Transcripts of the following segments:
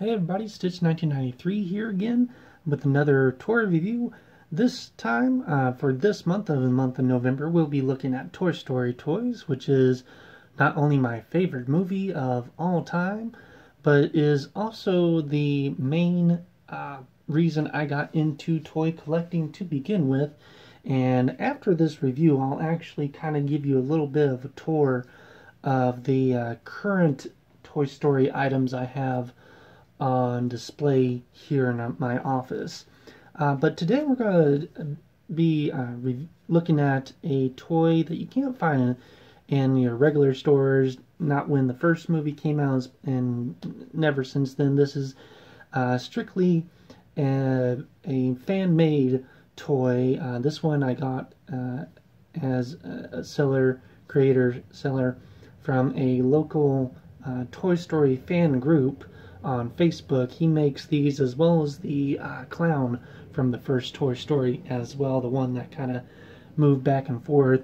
Hey everybody, Stitch1993 here again with another toy review. This time, uh, for this month of the month of November, we'll be looking at Toy Story Toys, which is not only my favorite movie of all time, but is also the main uh, reason I got into toy collecting to begin with. And after this review, I'll actually kind of give you a little bit of a tour of the uh, current Toy Story items I have on display here in my office. Uh, but today we're going to be uh, looking at a toy that you can't find in, in, your regular stores, not when the first movie came out, and never since then. This is uh, strictly a, a fan-made toy. Uh, this one I got uh, as a seller, creator, seller from a local uh, Toy Story fan group on Facebook. He makes these as well as the uh, clown from the first Toy Story as well, the one that kind of moved back and forth.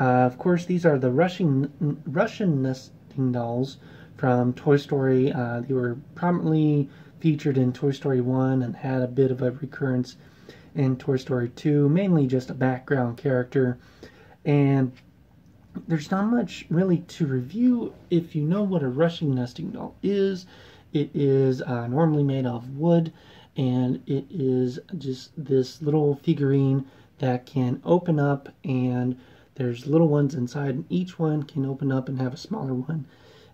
Uh, of course, these are the Russian Russian nesting dolls from Toy Story. Uh, they were prominently featured in Toy Story 1 and had a bit of a recurrence in Toy Story 2, mainly just a background character. And there's not much really to review if you know what a Russian nesting doll is. It is uh, normally made of wood and it is just this little figurine that can open up and there's little ones inside and each one can open up and have a smaller one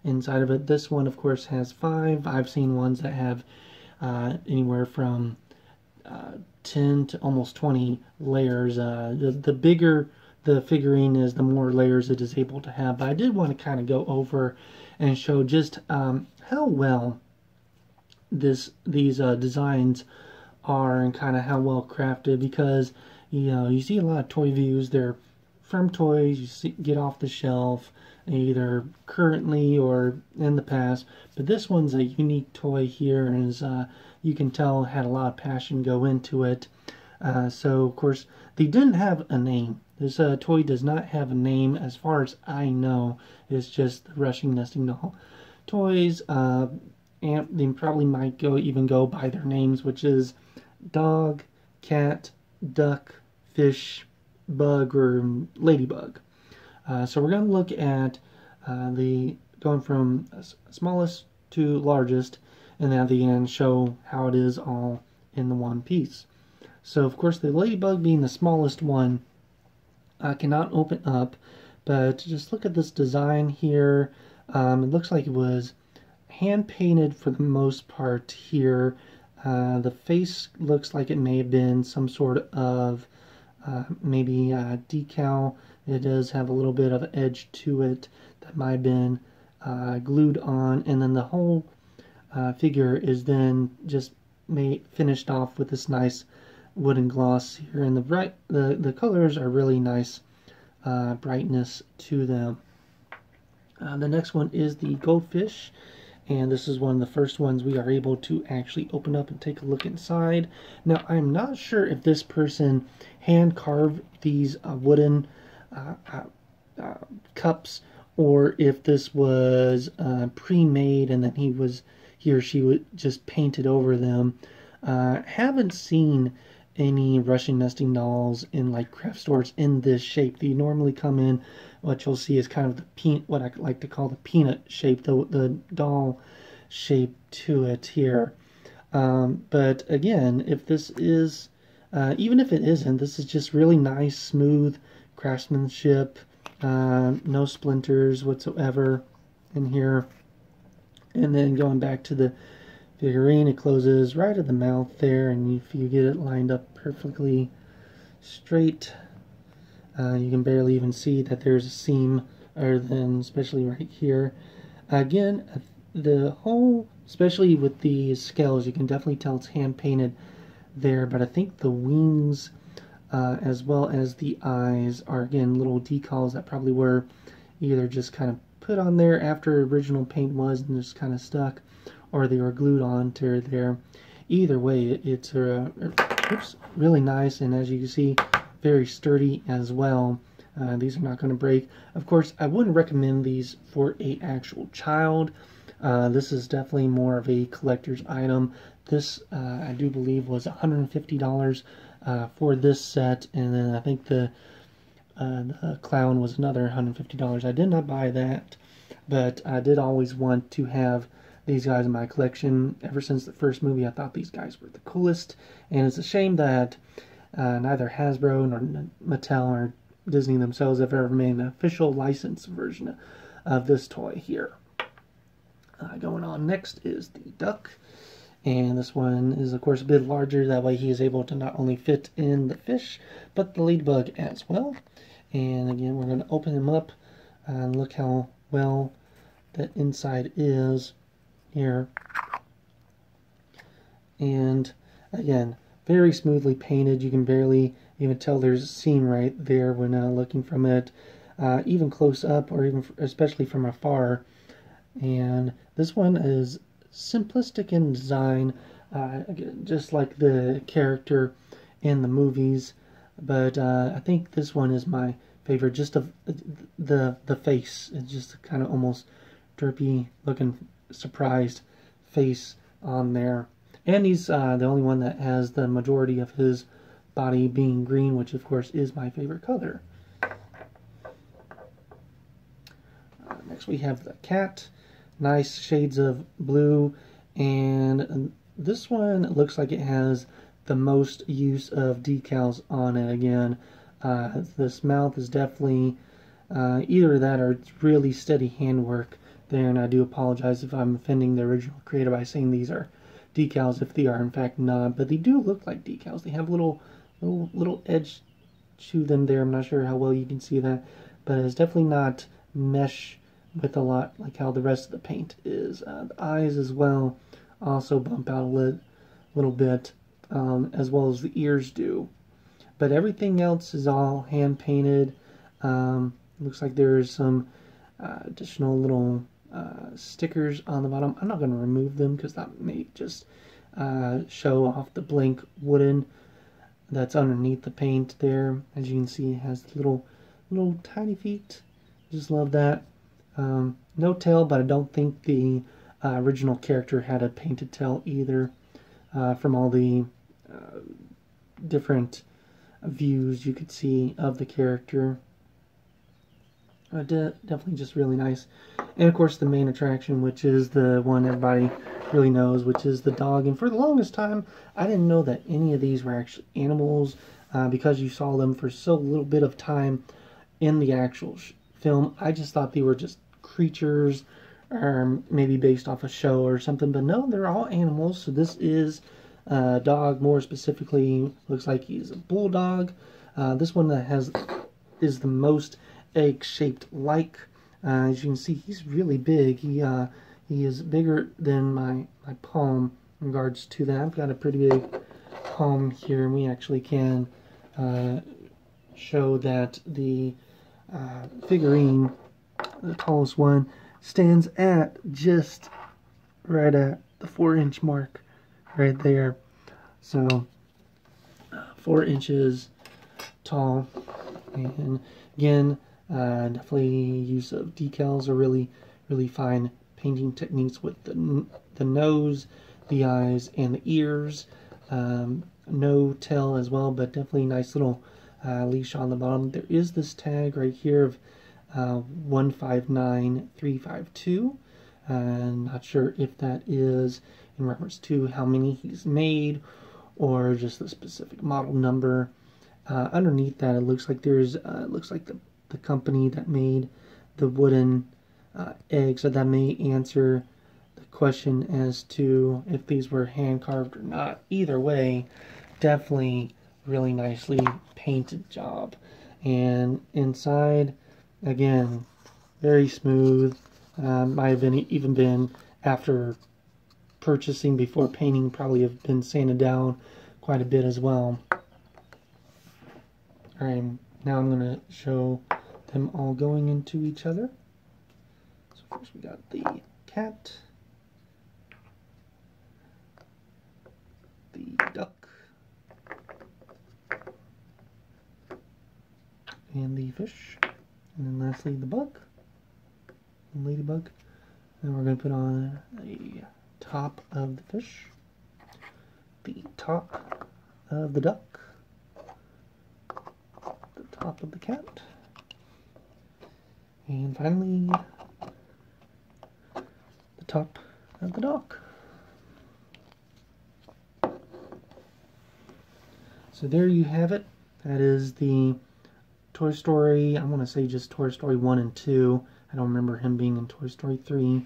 inside of it. This one of course has five. I've seen ones that have uh, anywhere from uh, 10 to almost 20 layers. Uh, the, the bigger the figurine is, the more layers it is able to have. But I did want to kind of go over and show just um, how well this these uh, designs are and kind of how well crafted because you know you see a lot of toy views. They're from toys. You see, get off the shelf either currently or in the past. But this one's a unique toy here and is uh, you can tell had a lot of passion go into it. Uh, so of course they didn't have a name. This uh, toy does not have a name as far as I know. It's just the Russian nesting doll toys. Uh, and they probably might go even go by their names, which is dog, cat, duck, fish, bug, or ladybug. Uh, so we're going to look at uh, the going from smallest to largest, and at the end show how it is all in the one piece. So of course the ladybug being the smallest one uh, cannot open up, but just look at this design here. Um, it looks like it was hand painted for the most part here. Uh, the face looks like it may have been some sort of uh, maybe decal. It does have a little bit of edge to it that might have been uh, glued on, and then the whole uh, figure is then just made finished off with this nice wooden gloss here, and the bright the the colors are really nice uh, brightness to them. the next one is the goldfish and this is one of the first ones we are able to actually open up and take a look inside. Now I'm not sure if this person hand carved these uh, wooden uh, uh, uh cups or if this was uh, pre-made and then he was he or she would just painted over them. Uh, haven't seen any Russian nesting dolls in like craft stores in this shape. They normally come in what you'll see is kind of the peanut, what I like to call the peanut shape, the, the doll shape to it here. Um, but again, if this is, uh, even if it isn't, this is just really nice, smooth craftsmanship, uh, no splinters whatsoever in here. And then going back to the figurine, it closes right at the mouth there, and if you get it lined up perfectly straight, uh, you can barely even see that there's a seam other than especially right here. Again, the whole, especially with the scales, you can definitely tell it's hand painted there, but I think the wings uh, as well as the eyes are again little decals that probably were either just kind of put on there after original paint was and just kind of stuck or they were glued onto there. Either way, it's uh, oops, really nice and as you can see, very sturdy as well. Uh, these are not going to break. Of course, I wouldn't recommend these for a actual child. Uh, this is definitely more of a collector's item. This, uh, I do believe, was $150 uh, for this set, and then I think the, uh, the clown was another $150. I did not buy that, but I did always want to have these guys in my collection. Ever since the first movie, I thought these guys were the coolest, and it's a shame that uh, neither Hasbro nor Mattel or Disney themselves have ever made an official licensed version of this toy here. Uh, going on next is the duck. And this one is, of course, a bit larger. That way he is able to not only fit in the fish, but the ladybug as well. And again, we're going to open him up and look how well the inside is here. And again, very smoothly painted. You can barely even tell there's a seam right there when uh, looking from it, uh, even close up or even especially from afar. And this one is simplistic in design, uh, just like the character in the movies. But uh, I think this one is my favorite. Just of the the face, it's just kind of almost derpy looking, surprised face on there. And he's uh, the only one that has the majority of his body being green, which of course is my favorite color. Uh, next we have the cat nice shades of blue and this one looks like it has the most use of decals on it again uh, this mouth is definitely uh, either that or it's really steady handwork there and I do apologize if I'm offending the original creator by saying these are decals if they are in fact not but they do look like decals they have little little little edge to them there I'm not sure how well you can see that but it's definitely not mesh with a lot like how the rest of the paint is. Uh, the eyes as well also bump out a lit, little bit, um, as well as the ears do. But everything else is all hand painted. Um, looks like there's some uh, additional little uh, stickers on the bottom. I'm not going to remove them because that may just uh, show off the blank wooden that's underneath the paint there. As you can see, it has little, little tiny feet. Just love that. Um, no tail, but I don't think the uh, original character had a painted tail either. Uh, from all the uh, different views you could see of the character. Uh, de definitely just really nice. And of course the main attraction, which is the one everybody really knows, which is the dog. And for the longest time, I didn't know that any of these were actually animals uh, because you saw them for so little bit of time in the actual film. I just thought they were just creatures or maybe based off a show or something. But no, they're all animals. So this is a dog. More specifically, looks like he's a bulldog. Uh, this one that has is the most egg-shaped like. Uh, as you can see, he's really big. He uh, he is bigger than my my palm in regards to that. I've got a pretty big palm here, and we actually can uh, show that the uh, figurine the tallest one, stands at just right at the four inch mark right there. So uh, four inches tall. And again, uh, definitely use of decals or really, really fine painting techniques with the, the nose, the eyes, and the ears. Um, no tail as well, but definitely nice little uh, leash on the bottom. There is this tag right here of uh, 159352. I'm not sure if that is in reference to how many he's made or just the specific model number. Uh, underneath that, it looks like there's uh, it looks like the, the company that made the wooden uh, egg, so that may answer the question as to if these were hand carved or not. Either way, definitely really nicely painted job. And inside, Again, very smooth. Um, might have been even been after purchasing before painting probably have been sanded down quite a bit as well. Alright, now I'm going to show them all going into each other. So first we got the cat, the duck, and the fish. And then lastly the bug, the ladybug. Then we're going to put on the top of the fish, the top of the duck, the top of the cat, and finally the top of the dock. So there you have it. That is the Toy Story, I want to say just Toy Story 1 and 2. I don't remember him being in Toy Story 3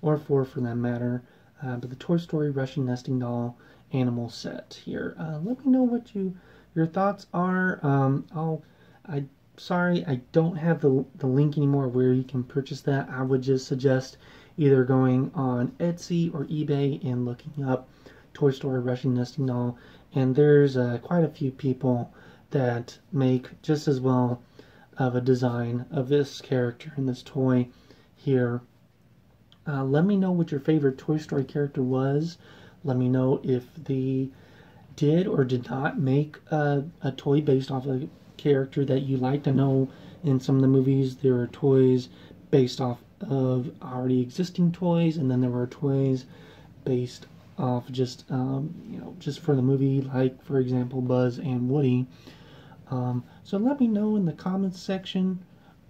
or 4 for that matter. Uh, but the Toy Story Russian Nesting Doll animal set here. Uh, let me know what you your thoughts are. Um, I'll, I sorry I don't have the, the link anymore where you can purchase that. I would just suggest either going on Etsy or eBay and looking up Toy Story Russian Nesting Doll. And there's uh, quite a few people that make just as well of a design of this character and this toy here. Uh, let me know what your favorite Toy Story character was. Let me know if the did or did not make a, a toy based off a character that you like to know in some of the movies. There are toys based off of already existing toys and then there were toys based off just um, you know just for the movie like for example Buzz and Woody. Um, so let me know in the comments section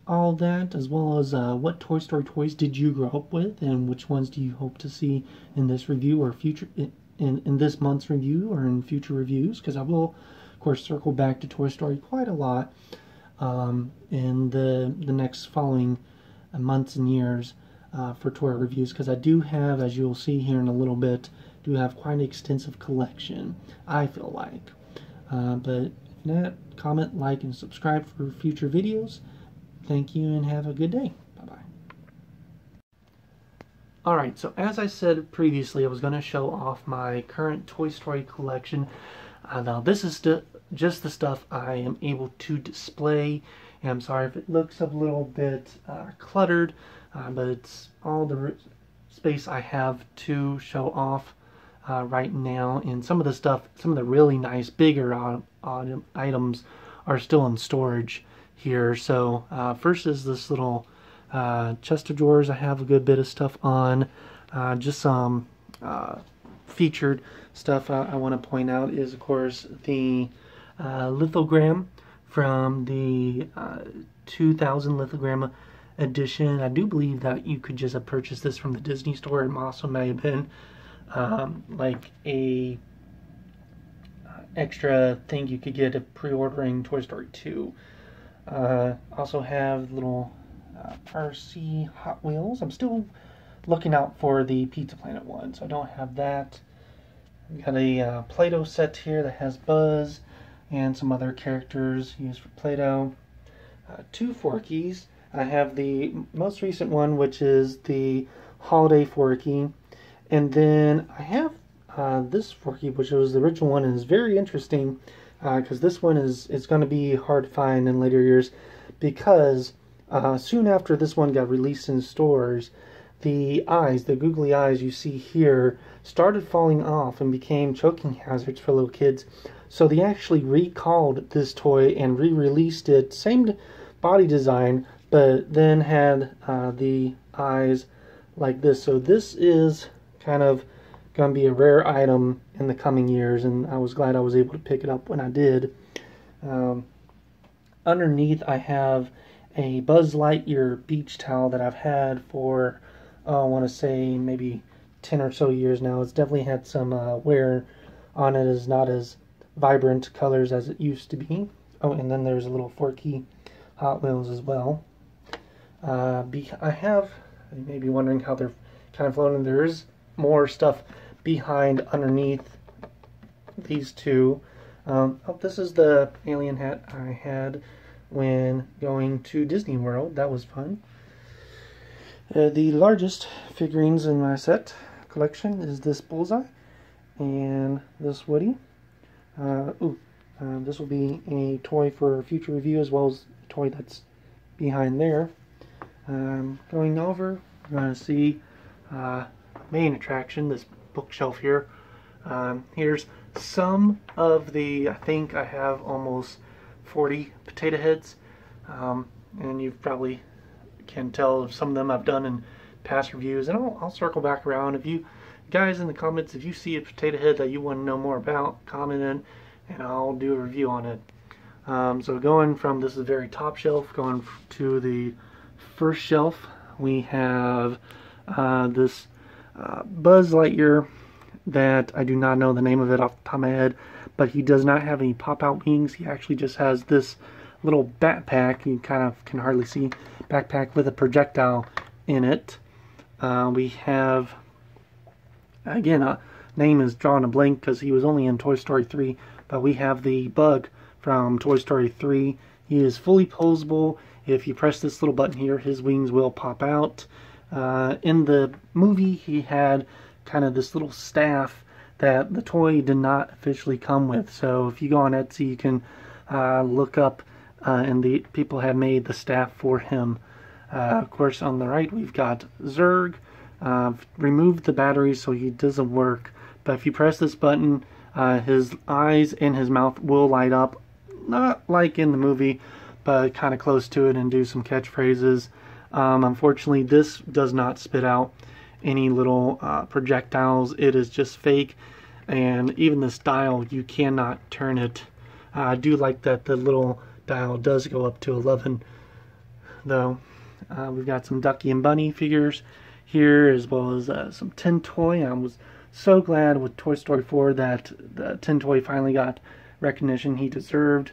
all that, as well as uh, what Toy Story toys did you grow up with, and which ones do you hope to see in this review or future in, in, this month's review or in future reviews, because I will, course, circle back to Toy Story quite a lot um, in the the next following uh, months and years uh, for toy reviews, because I do have, as you'll see here in a little bit, do have quite an extensive collection. I feel like, uh, but not, comment, like, and subscribe for future videos. Thank you and have a good day. Bye-bye. Alright, so as I said previously, I was going to show off my current Toy Story collection. Uh, now, this is just the stuff I am able to display. And I'm sorry if it looks a little bit uh, cluttered, uh, but it's all the space I have to show off uh, right now. And some of the stuff, some of the really nice, bigger items are still in storage here. So uh, first is this little uh, chest of drawers I have a good bit of stuff on. Uh, just some uh, featured stuff I, I want to point out is of course the uh, lithogram from the uh, 2000 lithogram edition. I do believe that you could just have purchased this from the Disney store. It also may have been um, like a extra thing you could get if pre-ordering Toy Story 2. Uh, also have little uh, RC Hot Wheels. I'm still looking out for the Pizza Planet one, so I don't have that. We've got a uh, Play-Doh set here that has Buzz and some other characters used for Play-Doh. Uh, two Forkies. I have the most recent one, which is the Holiday Forky. And then I have uh, this Forky, which was the original one, and is very interesting because uh, this one is, is going to be hard to find in later years because uh, soon after this one got released in stores, the eyes, the googly eyes you see here, started falling off and became choking hazards for little kids. So they actually recalled this toy and re-released it, same body design, but then had uh, the eyes like this. So this is kind of going to be a rare item in the coming years, and I was glad I was able to pick it up when I did. Um, underneath, I have a Buzz Lightyear beach towel that I've had for, uh, I want to say, maybe 10 or so years now. It's definitely had some uh, wear on it. It's not as vibrant colors as it used to be. Oh, and then there's a little Forky Hot Wheels as well. Uh, I have, you may be wondering how they're kind of floating. There is more stuff behind underneath these two. Um, oh, this is the alien hat I had when going to Disney World. That was fun. Uh, the largest figurines in my set collection is this Bullseye and this Woody. Uh, ooh, uh, this will be a toy for future review as well as a toy that's behind there. Um, going over, we're going to see uh, main attraction, this bookshelf here. Um, here's some of the, I think I have almost 40 potato heads. Um, and you've probably can tell some of them I've done in past reviews. And I'll, I'll circle back around. If you guys in the comments, if you see a potato head that you want to know more about, comment in and I'll do a review on it. Um, so going from this is the very top shelf, going to the first shelf, we have uh, this uh, Buzz Lightyear that I do not know the name of it off the top of my head, but he does not have any pop-out wings. He actually just has this little backpack, you kind of can hardly see, backpack with a projectile in it. Uh, we have, again, a name is drawn a blank because he was only in Toy Story 3, but we have the bug from Toy Story 3. He is fully posable. If you press this little button here, his wings will pop out. Uh, in the movie, he had kind of this little staff that the toy did not officially come with. So if you go on Etsy, you can uh, look up, uh, and the people have made the staff for him. Uh, of course, on the right, we've got Zurg. Uh, removed the battery so he doesn't work, but if you press this button, uh, his eyes and his mouth will light up, not like in the movie, but kind of close to it, and do some catchphrases. Um, unfortunately, this does not spit out any little uh, projectiles. It is just fake, and even this dial, you cannot turn it. Uh, I do like that the little dial does go up to 11, though. Uh, we've got some Ducky and Bunny figures here, as well as uh, some Tin Toy. I was so glad with Toy Story 4 that the Tin Toy finally got recognition he deserved,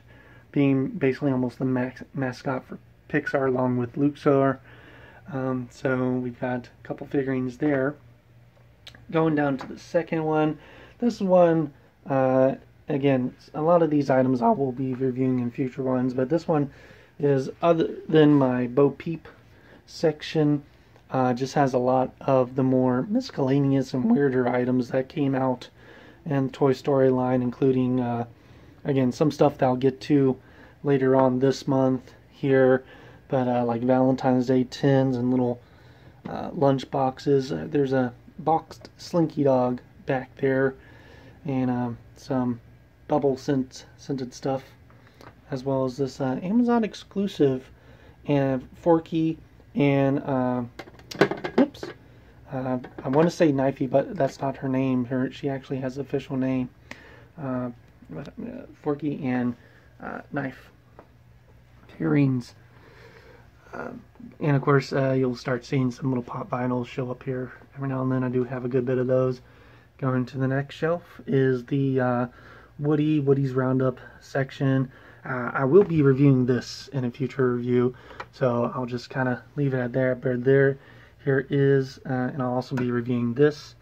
being basically almost the max- mascot for Pixar along with Luxo. Um, so we've got a couple figurines there. Going down to the second one, this one, uh, again, a lot of these items I will be reviewing in future ones, but this one is other than my Bo Peep section, uh, just has a lot of the more miscellaneous and weirder items that came out in the Toy Story line, including, uh, again, some stuff that I'll get to later on this month here but uh, like Valentine's Day tins and little uh, lunch boxes. Uh, there's a boxed Slinky Dog back there, and uh, some bubble scent scented stuff, as well as this uh, Amazon exclusive and Forky and uh, oops. Uh, I want to say Knifey, but that's not her name. Her she actually has official name. Forky and Knife earrings um, and of course, uh, you'll start seeing some little pop vinyls show up here every now and then. I do have a good bit of those. Going to the next shelf is the uh, Woody Woody's Roundup section. Uh, I will be reviewing this in a future review, so I'll just kind of leave it at there. But there, here is, uh, and I'll also be reviewing this,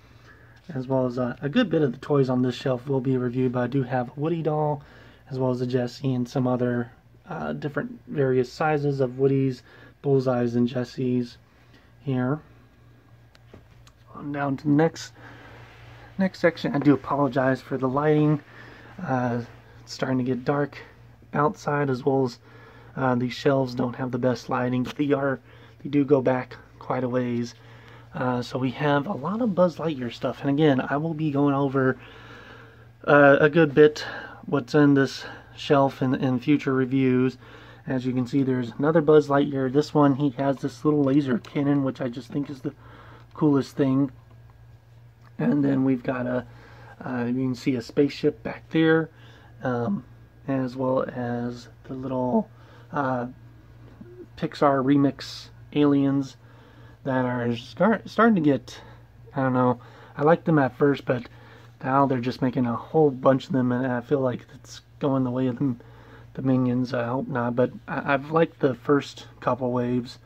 as well as uh, a good bit of the toys on this shelf will be reviewed. But I do have a Woody doll, as well as a Jessie and some other uh, different various sizes of Woody's, Bullseyes, and Jessies here. On down to the next next section. I do apologize for the lighting. Uh, it's starting to get dark outside as well as uh, these shelves don't have the best lighting. They are they do go back quite a ways. Uh, so we have a lot of Buzz Lightyear stuff, and again, I will be going over uh, a good bit what's in this shelf in, in future reviews. As you can see, there's another Buzz Lightyear. This one, he has this little laser cannon, which I just think is the coolest thing. And then we've got a, uh, you can see a spaceship back there, um, as well as the little uh, Pixar remix aliens that are start, starting to get, I don't know, I liked them at first, but now they're just making a whole bunch of them, and I feel like it's going the way of the, the minions. I hope not, but I, have liked the first couple waves.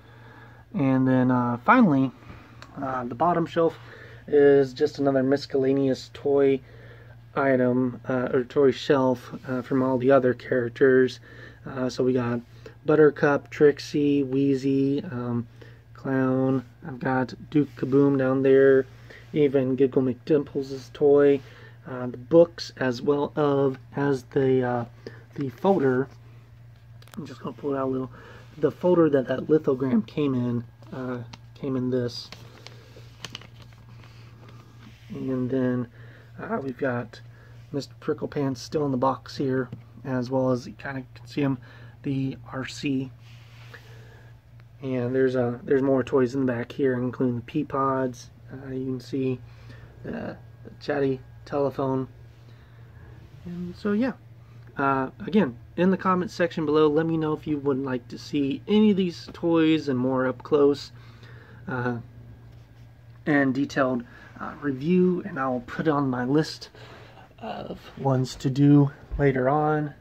And then uh, finally, uh, the bottom shelf is just another miscellaneous toy item uh, or toy shelf uh, from all the other characters. Uh, so we got Buttercup, Trixie, Wheezy, um, Clown. I've got Duke Kaboom down there even Giggle McDimples' toy, uh, the books, as well of as the uh, the folder. I'm just gonna pull it out a little. The folder that that lithogram came in uh, came in this, and then uh, we've got Mr. Pricklepants still in the box here, as well as you kind of can see him, the RC And there's a there's more toys in the back here, including the Peapods. Uh, you can see the, the chatty telephone. And so yeah, uh, again, in the comments section below, let me know if you would like to see any of these toys and more up close uh, and detailed uh, review, and I'll put on my list of ones to do later on.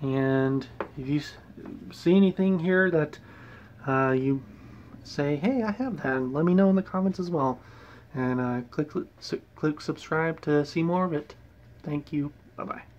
And if you see anything here that uh, you say, hey, I have that, let me know in the comments as well. And uh, click, click subscribe to see more of it. Thank you. Bye-bye.